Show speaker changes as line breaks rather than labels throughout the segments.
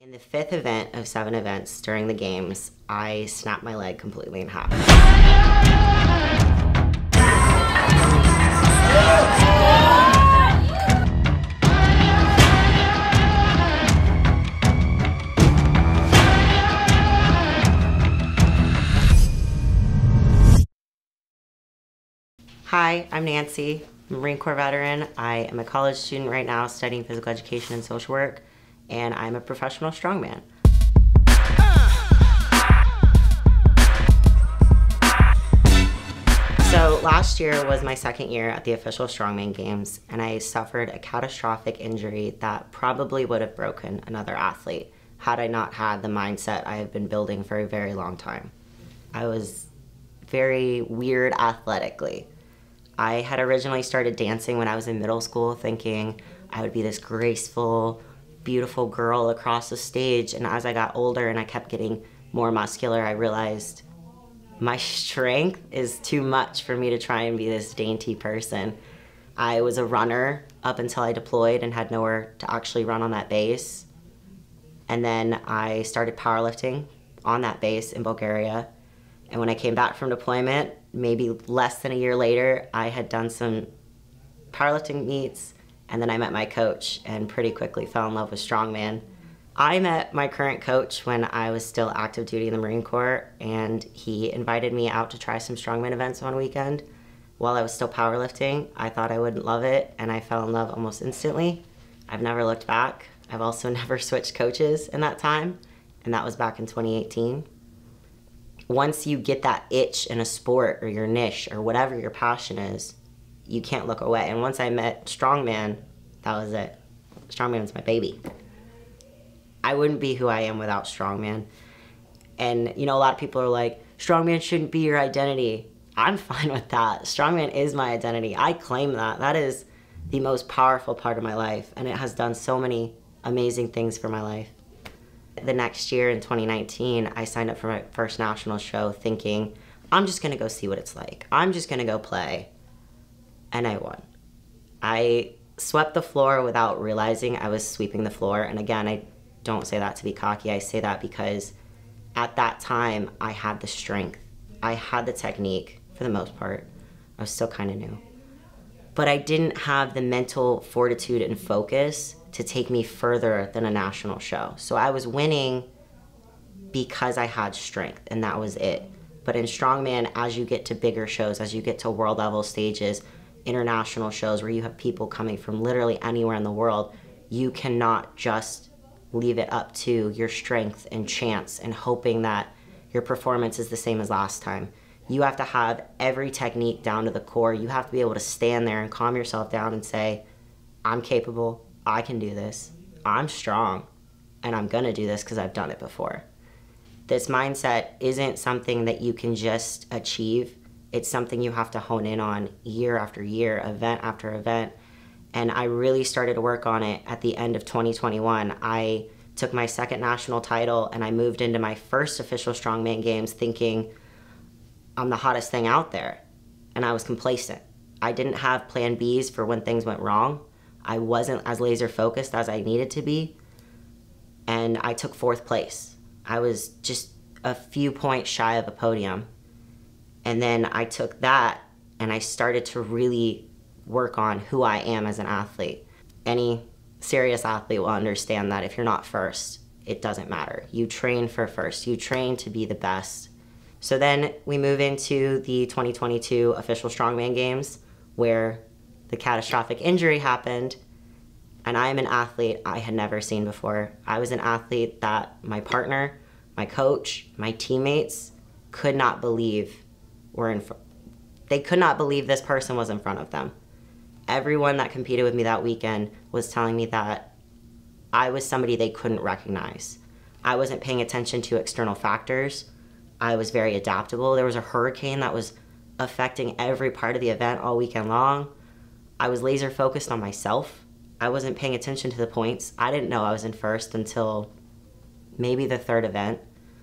In the fifth event of seven events during the games, I snapped my leg completely in half. Hi, I'm Nancy, Marine Corps veteran. I am a college student right now studying physical education and social work, and I'm a professional strongman. So last year was my second year at the official strongman games, and I suffered a catastrophic injury that probably would have broken another athlete had I not had the mindset I have been building for a very long time. I was very weird athletically. I had originally started dancing when I was in middle school, thinking I would be this graceful, beautiful girl across the stage. And as I got older and I kept getting more muscular, I realized my strength is too much for me to try and be this dainty person. I was a runner up until I deployed and had nowhere to actually run on that base. And then I started powerlifting on that base in Bulgaria. And when I came back from deployment, maybe less than a year later, I had done some powerlifting meets and then I met my coach and pretty quickly fell in love with strongman. I met my current coach when I was still active duty in the Marine Corps and he invited me out to try some strongman events one weekend while I was still powerlifting. I thought I wouldn't love it and I fell in love almost instantly. I've never looked back. I've also never switched coaches in that time and that was back in 2018 once you get that itch in a sport or your niche or whatever your passion is, you can't look away. And once I met Strongman, that was it. Strongman was my baby. I wouldn't be who I am without Strongman. And, you know, a lot of people are like, Strongman shouldn't be your identity. I'm fine with that. Strongman is my identity. I claim that. That is the most powerful part of my life. And it has done so many amazing things for my life. The next year in 2019, I signed up for my first national show thinking, I'm just gonna go see what it's like. I'm just gonna go play. And I won. I swept the floor without realizing I was sweeping the floor. And again, I don't say that to be cocky. I say that because at that time, I had the strength. I had the technique for the most part. I was still kind of new. But I didn't have the mental fortitude and focus to take me further than a national show. So I was winning because I had strength, and that was it. But in strongman, as you get to bigger shows, as you get to world level stages, international shows where you have people coming from literally anywhere in the world, you cannot just leave it up to your strength and chance and hoping that your performance is the same as last time. You have to have every technique down to the core. You have to be able to stand there and calm yourself down and say, I'm capable, I can do this. I'm strong and I'm gonna do this because I've done it before. This mindset isn't something that you can just achieve. It's something you have to hone in on year after year, event after event. And I really started to work on it at the end of 2021. I took my second national title and I moved into my first official strongman games thinking I'm the hottest thing out there. And I was complacent. I didn't have plan Bs for when things went wrong. I wasn't as laser focused as I needed to be. And I took fourth place. I was just a few points shy of a podium. And then I took that and I started to really work on who I am as an athlete. Any serious athlete will understand that if you're not first, it doesn't matter. You train for first, you train to be the best. So then we move into the 2022 official strongman games where the catastrophic injury happened, and I am an athlete I had never seen before. I was an athlete that my partner, my coach, my teammates could not believe were in. They could not believe this person was in front of them. Everyone that competed with me that weekend was telling me that I was somebody they couldn't recognize. I wasn't paying attention to external factors. I was very adaptable. There was a hurricane that was affecting every part of the event all weekend long. I was laser focused on myself. I wasn't paying attention to the points. I didn't know I was in first until maybe the third event.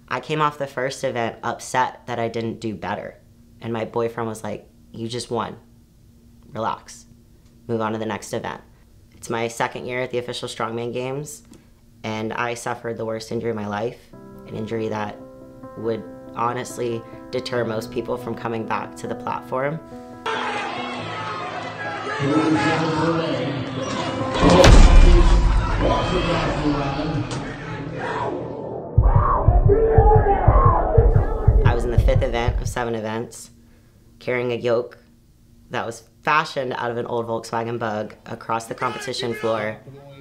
I came off the first event upset that I didn't do better. And my boyfriend was like, You just won. Relax. Move on to the next event. It's my second year at the official Strongman Games. And I suffered the worst injury of my life, an injury that would honestly deter most people from coming back to the platform. I was in the fifth event of seven events, carrying a yoke that was fashioned out of an old Volkswagen Bug across the competition floor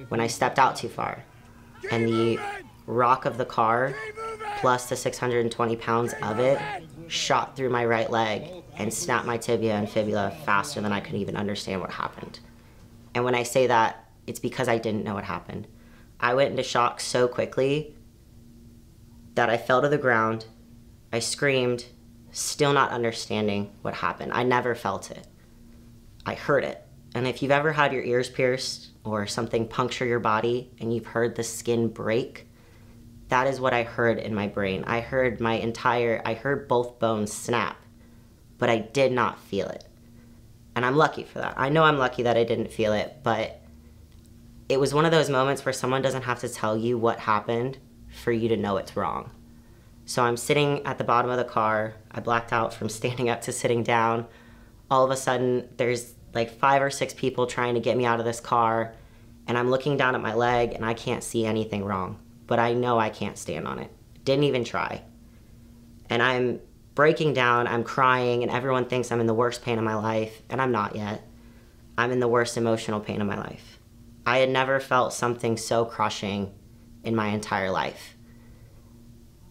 when I stepped out too far. And the rock of the car, plus the 620 pounds of it, shot through my right leg and snapped my tibia and fibula faster than I could even understand what happened. And when I say that, it's because I didn't know what happened. I went into shock so quickly that I fell to the ground. I screamed, still not understanding what happened. I never felt it. I heard it. And if you've ever had your ears pierced or something puncture your body and you've heard the skin break, that is what I heard in my brain. I heard my entire, I heard both bones snap, but I did not feel it. And I'm lucky for that. I know I'm lucky that I didn't feel it, but it was one of those moments where someone doesn't have to tell you what happened for you to know it's wrong. So I'm sitting at the bottom of the car. I blacked out from standing up to sitting down. All of a sudden, there's like five or six people trying to get me out of this car, and I'm looking down at my leg and I can't see anything wrong. But I know I can't stand on it. Didn't even try. And I'm breaking down, I'm crying, and everyone thinks I'm in the worst pain of my life, and I'm not yet. I'm in the worst emotional pain of my life. I had never felt something so crushing in my entire life.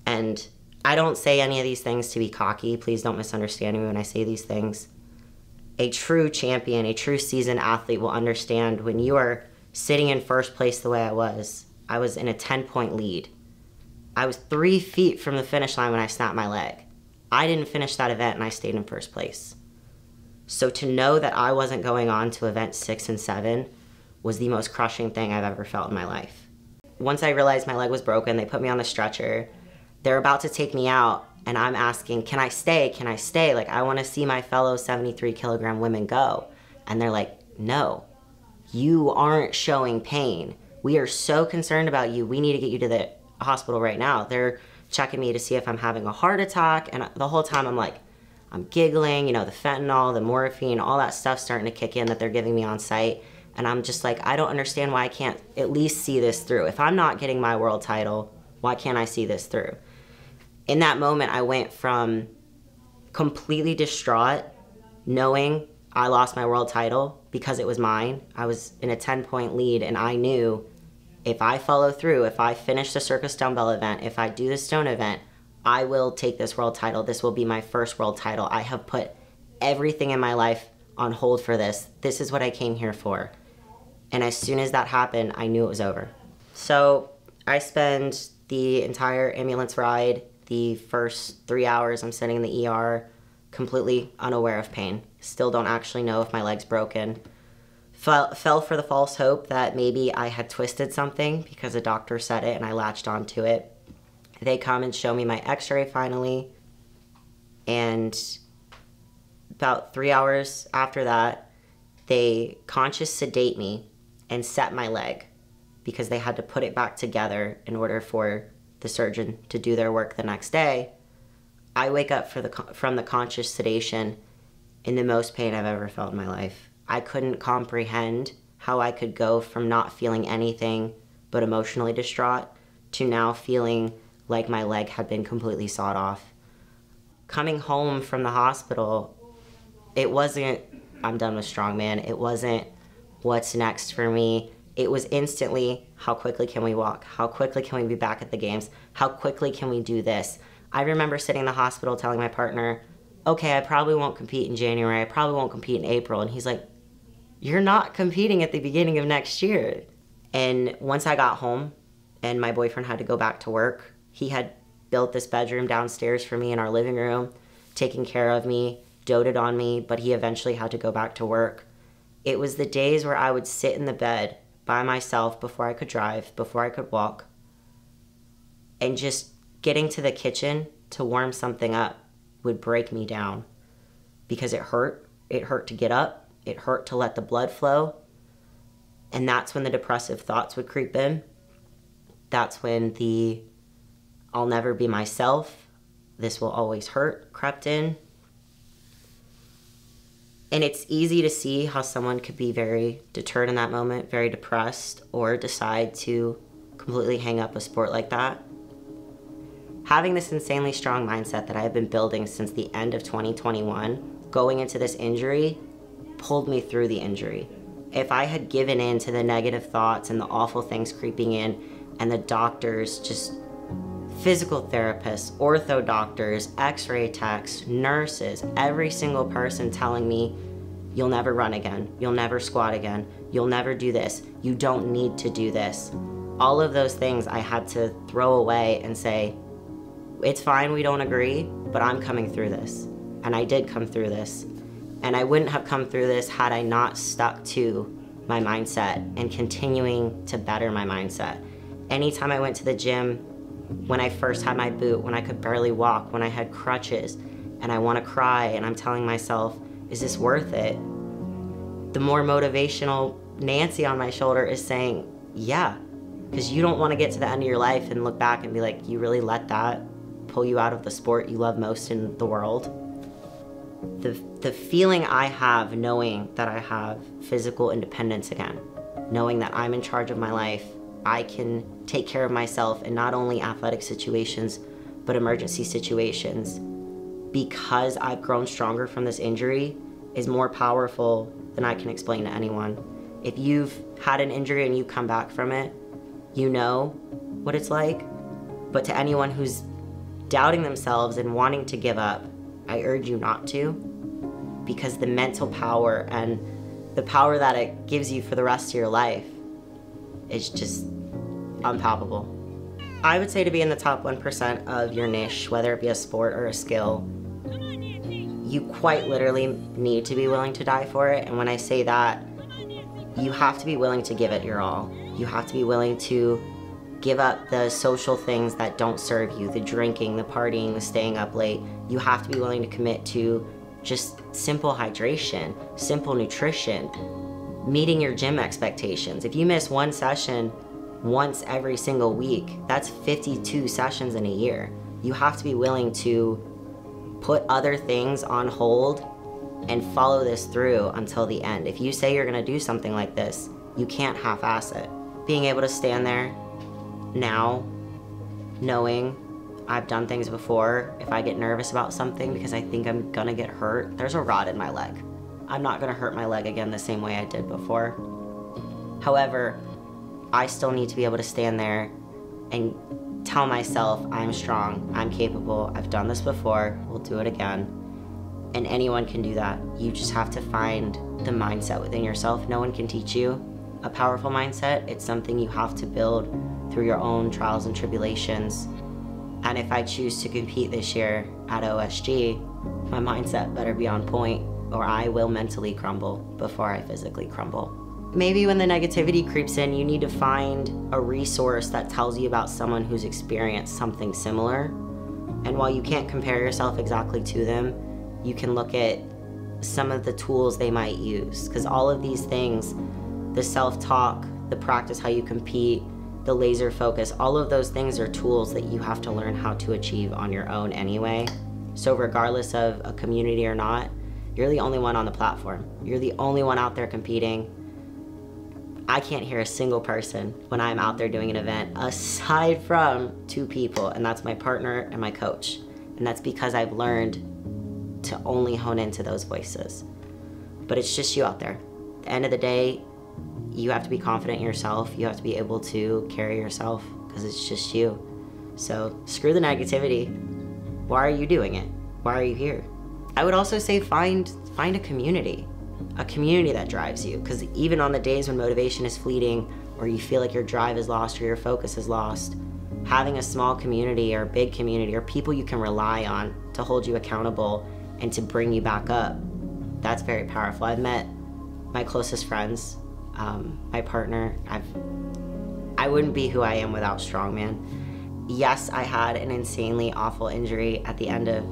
And I don't say any of these things to be cocky. Please don't misunderstand me when I say these things. A true champion, a true seasoned athlete will understand when you are sitting in first place the way I was. I was in a 10 point lead. I was three feet from the finish line when I snapped my leg. I didn't finish that event and I stayed in first place. So to know that I wasn't going on to event six and seven was the most crushing thing I've ever felt in my life. Once I realized my leg was broken, they put me on the stretcher. They're about to take me out, and I'm asking, Can I stay? Can I stay? Like, I want to see my fellow 73 kilogram women go. And they're like, No, you aren't showing pain. We are so concerned about you. We need to get you to the hospital right now. They're checking me to see if I'm having a heart attack. And the whole time I'm like, I'm giggling, you know, the fentanyl, the morphine, all that stuff starting to kick in that they're giving me on site. And I'm just like, I don't understand why I can't at least see this through. If I'm not getting my world title, why can't I see this through? In that moment, I went from completely distraught, knowing I lost my world title because it was mine. I was in a 10 point lead, and I knew if I follow through, if I finish the circus dumbbell event, if I do the stone event, I will take this world title. This will be my first world title. I have put everything in my life on hold for this. This is what I came here for. And as soon as that happened, I knew it was over. So I spend the entire ambulance ride, the first three hours I'm sitting in the ER, completely unaware of pain. Still don't actually know if my leg's broken. Fell, fell for the false hope that maybe I had twisted something because a doctor said it and I latched onto it. They come and show me my x ray finally. And about three hours after that, they conscious sedate me and set my leg because they had to put it back together in order for the surgeon to do their work the next day. I wake up the, from the conscious sedation in the most pain I've ever felt in my life. I couldn't comprehend how I could go from not feeling anything but emotionally distraught to now feeling like my leg had been completely sawed off. Coming home from the hospital, it wasn't, I'm done with strongman. It wasn't, what's next for me. It was instantly, how quickly can we walk? How quickly can we be back at the games? How quickly can we do this? I remember sitting in the hospital telling my partner, okay, I probably won't compete in January. I probably won't compete in April. And he's like, you're not competing at the beginning of next year. And once I got home and my boyfriend had to go back to work, he had built this bedroom downstairs for me in our living room, taking care of me, doted on me, but he eventually had to go back to work. It was the days where I would sit in the bed by myself before I could drive, before I could walk, and just getting to the kitchen to warm something up would break me down because it hurt. It hurt to get up, it hurt to let the blood flow. And that's when the depressive thoughts would creep in. that's when the I'll never be myself, this will always hurt crept in. And it's easy to see how someone could be very deterred in that moment, very depressed, or decide to completely hang up a sport like that. Having this insanely strong mindset that I have been building since the end of 2021, going into this injury, pulled me through the injury. If I had given in to the negative thoughts and the awful things creeping in, and the doctors, just physical therapists, ortho doctors, x ray techs, nurses, every single person telling me, you'll never run again, you'll never squat again, you'll never do this, you don't need to do this. All of those things I had to throw away and say, it's fine we don't agree, but I'm coming through this. And I did come through this. And I wouldn't have come through this had I not stuck to my mindset and continuing to better my mindset. Anytime I went to the gym, when I first had my boot, when I could barely walk, when I had crutches, and I want to cry, and I'm telling myself, is this worth it? The more motivational Nancy on my shoulder is saying, yeah, because you don't want to get to the end of your life and look back and be like, you really let that pull you out of the sport you love most in the world. The, the feeling I have knowing that I have physical independence again, knowing that I'm in charge of my life, I can take care of myself in not only athletic situations, but emergency situations. Because I've grown stronger from this injury is more powerful than I can explain to anyone. If you've had an injury and you come back from it, you know what it's like. But to anyone who's doubting themselves and wanting to give up, I urge you not to because the mental power and the power that it gives you for the rest of your life is just unpalpable. I would say to be in the top 1% of your niche, whether it be a sport or a skill, you quite literally need to be willing to die for it. And when I say that, you have to be willing to give it your all. You have to be willing to give up the social things that don't serve you the drinking, the partying, the staying up late. You have to be willing to commit to just simple hydration, simple nutrition, meeting your gym expectations. If you miss one session once every single week, that's 52 sessions in a year. You have to be willing to put other things on hold and follow this through until the end. If you say you're gonna do something like this, you can't half ass it. Being able to stand there now knowing I've done things before. If I get nervous about something because I think I'm gonna get hurt, there's a rod in my leg. I'm not gonna hurt my leg again the same way I did before. However, I still need to be able to stand there and tell myself I'm strong, I'm capable, I've done this before, we'll do it again. And anyone can do that. You just have to find the mindset within yourself. No one can teach you a powerful mindset. It's something you have to build through your own trials and tribulations. And if I choose to compete this year at OSG, my mindset better be on point or I will mentally crumble before I physically crumble. Maybe when the negativity creeps in, you need to find a resource that tells you about someone who's experienced something similar. And while you can't compare yourself exactly to them, you can look at some of the tools they might use. Because all of these things, the self talk, the practice how you compete, the laser focus, all of those things are tools that you have to learn how to achieve on your own anyway. So, regardless of a community or not, you're the only one on the platform. You're the only one out there competing. I can't hear a single person when I'm out there doing an event aside from two people, and that's my partner and my coach. And that's because I've learned to only hone into those voices. But it's just you out there. At the end of the day, you have to be confident in yourself. You have to be able to carry yourself because it's just you. So screw the negativity. Why are you doing it? Why are you here? I would also say find find a community. A community that drives you because even on the days when motivation is fleeting or you feel like your drive is lost or your focus is lost, having a small community or a big community or people you can rely on to hold you accountable and to bring you back up, that's very powerful. I've met my closest friends um, my partner. I've I wouldn't be who I am without strongman. Yes, I had an insanely awful injury at the end of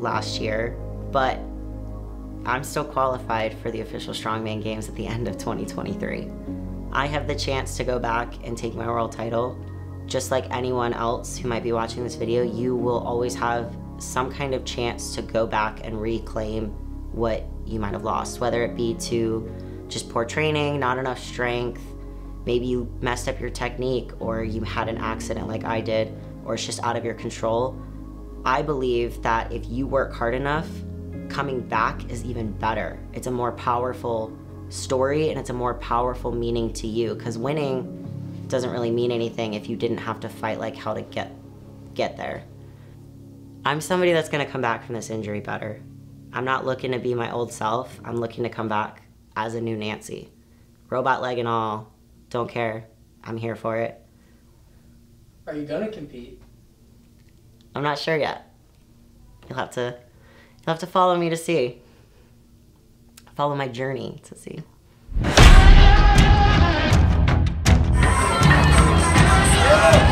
last year, but I'm still qualified for the official strongman games at the end of 2023. I have the chance to go back and take my world title just like anyone else who might be watching this video, you will always have some kind of chance to go back and reclaim what you might have lost, whether it be to just poor training, not enough strength, maybe you messed up your technique or you had an accident like I did, or it's just out of your control. I believe that if you work hard enough, coming back is even better. It's a more powerful story and it's a more powerful meaning to you because winning doesn't really mean anything if you didn't have to fight like hell to get get there. I'm somebody that's gonna come back from this injury better. I'm not looking to be my old self. I'm looking to come back as a new Nancy. Robot leg and all, don't care. I'm here for it.
Are you gonna compete?
I'm not sure yet. You'll have to you'll have to follow me to see. Follow my journey to see.
Yeah.